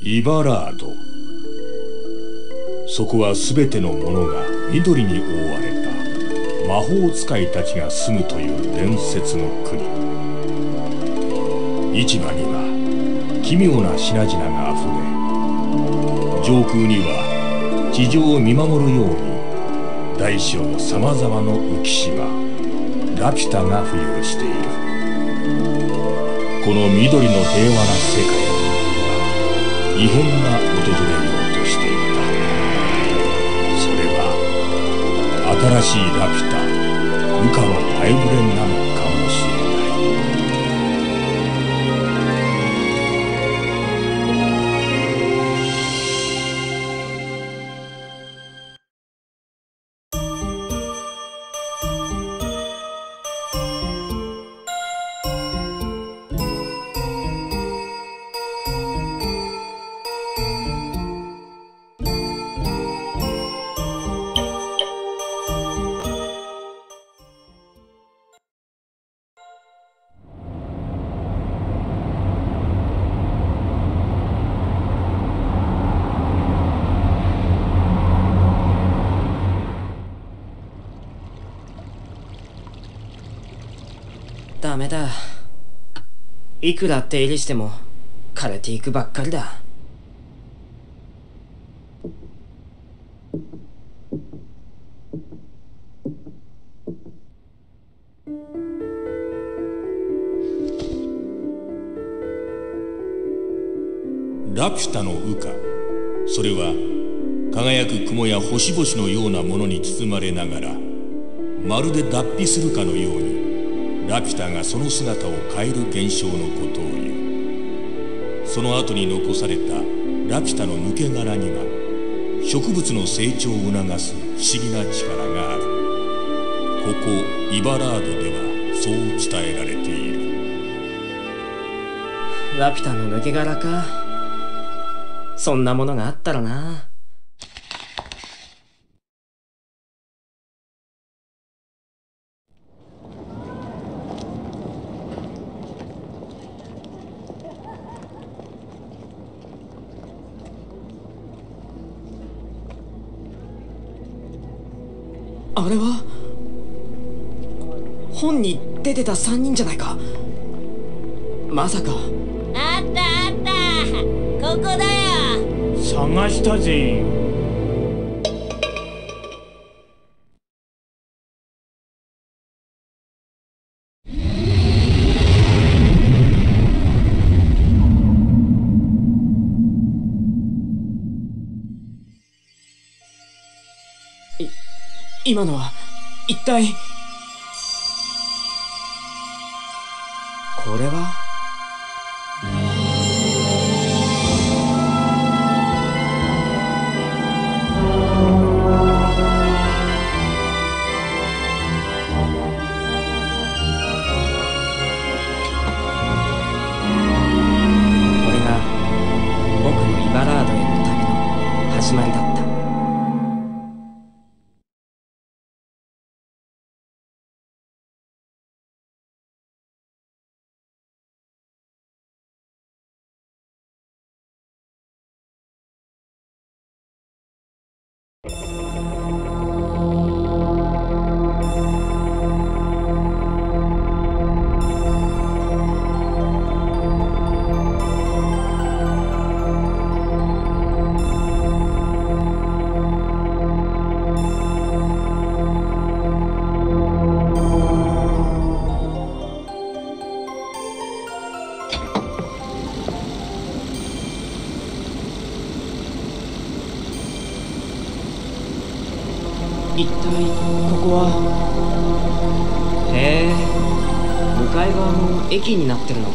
イバラード。そこは全てのものが緑に覆われた魔法使いたちが住むという伝説の国。市場には奇妙な品々があふれ上空には地上を見守るように大小さまざまの浮島ラピュタが浮遊している。この緑の平和な世界異変が訪れようとしていた。それは新しいラピュタ部下の前触れなのか。だ。いくら手入れしても枯れていくばっかりだ。ラピュタの羽化。それは輝く雲や星々のようなものに包まれながらまるで脱皮するかのように。ラピュタがその姿を変える現象のことを言う。その後に残されたラピュタの抜け殻には植物の成長を促す不思議な力がある。ここイバラードではそう伝えられている。ラピュタの抜け殻か。そんなものがあったらな。あれは？本に出てた3人じゃないか？まさか。あったあった。ここだよ。探したぜ今のは一体？これは駅になってるの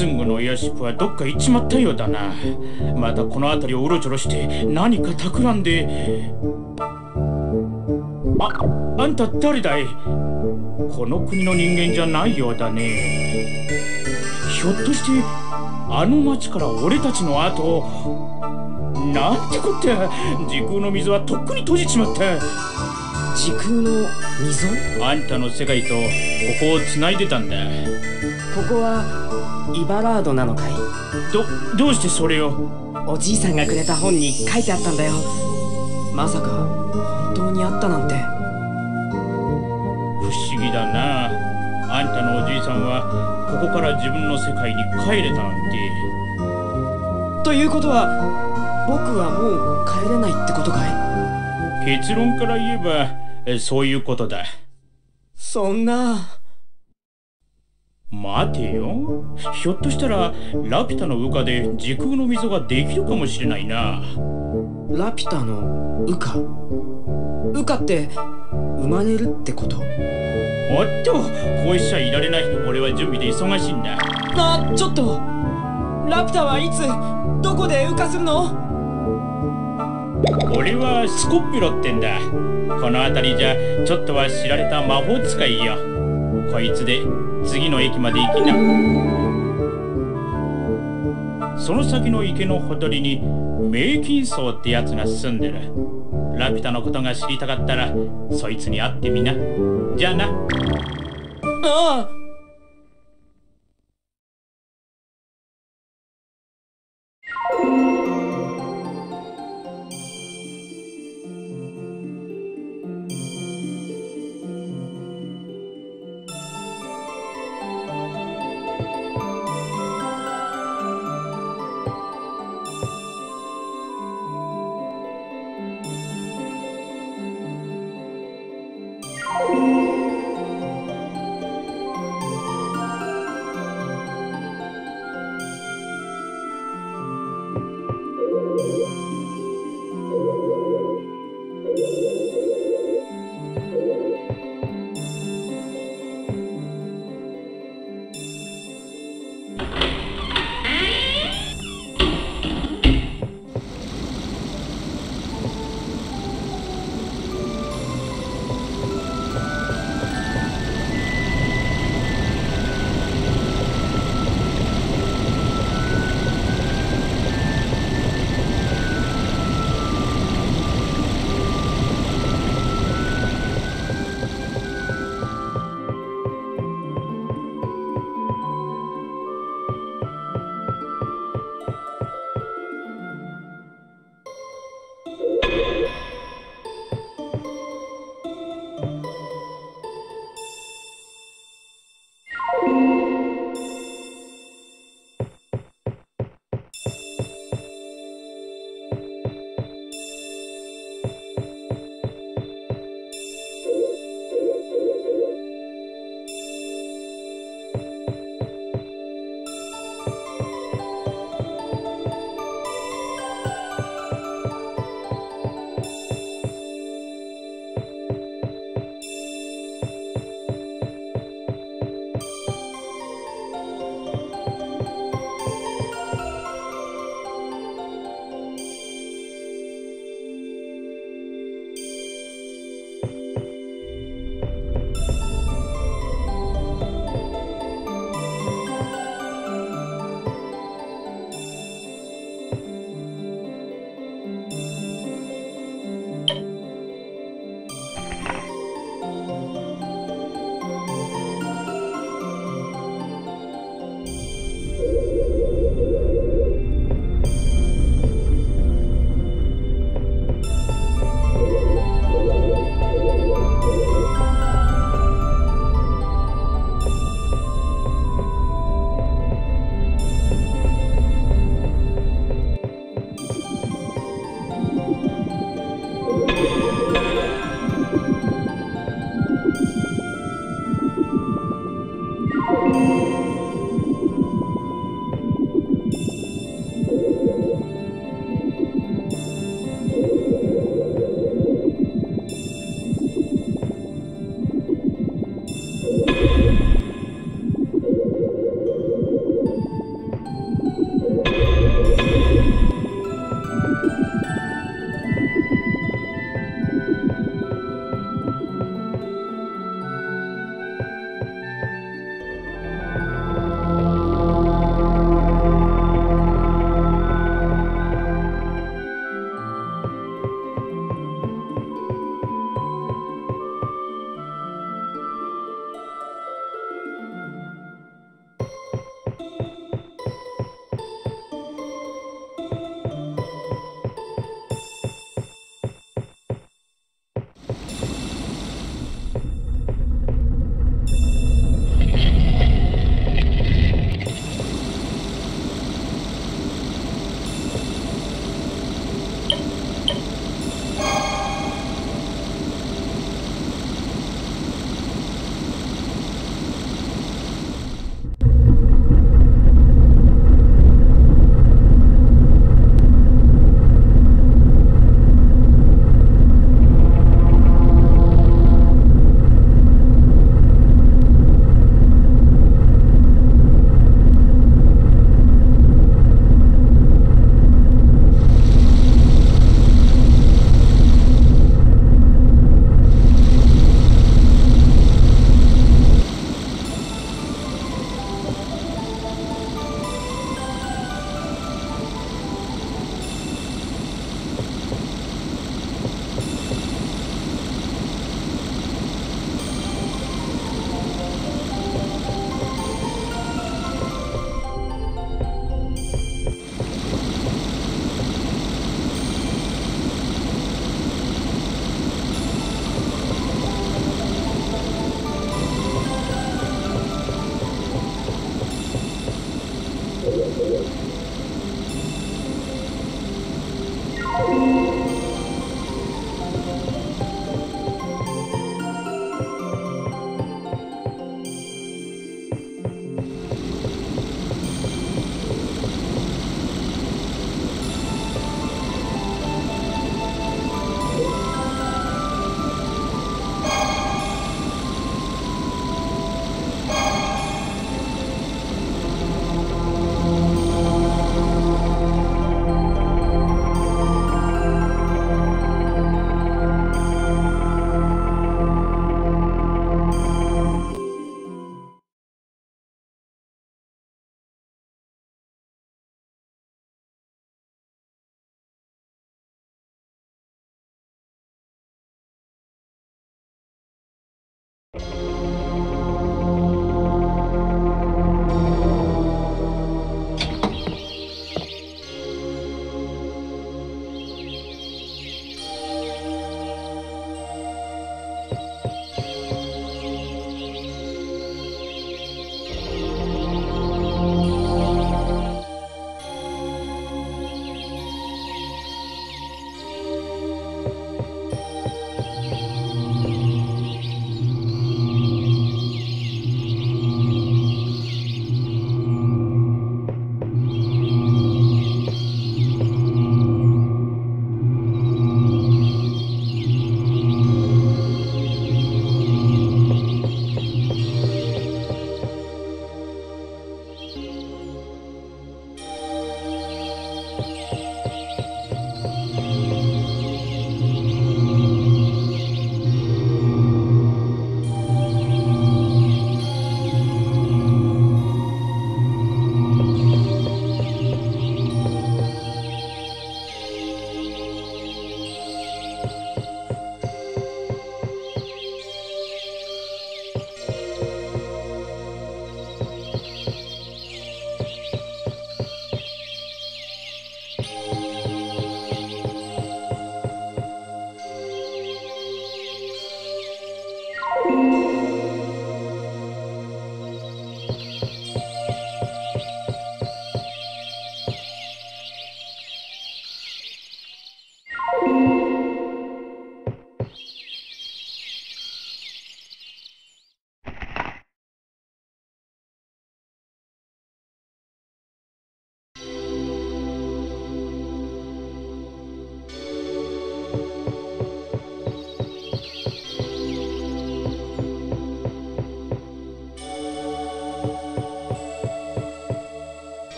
か高津具のエアシップはどっか行っちまったようだな。またこの辺りをうろちょろして何か企んで。ああんた誰だい？この国の人間じゃないようだね。ひょっとしてあの町から俺たちの後なんてこった時空の水はとっくに閉じちまった。時空の溝？あんたの世界とここを繋いでたんだ。ここはイバラードなのかい？どどうしてそれを？おじいさんがくれた本に書いてあったんだよ。まさか本当にあったなんて。不思議だな。あんたのおじいさんはここから自分の世界に帰れたなんて。ということは僕はもう帰れないってことかい？結論から言えばそういうことだ。そんな待てよ。ひょっとしたらラピュタの羽化で時空の溝ができるかもしれないな。ラピュタの羽化羽化って生まれるってこと？おっとこうしちゃいられない俺は準備で忙しいんだ。あちょっと。ラピュタはいつどこで羽化するの？俺はスコッピロってんだ。この辺りじゃちょっとは知られた魔法使いよ。こいつで次の駅まで行きな。その先の池のほとりに名金層ってやつが住んでる。ラピュタのことが知りたかったらそいつに会ってみな。じゃあな。ああ「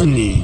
money.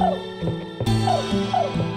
Oh, oh, oh, oh.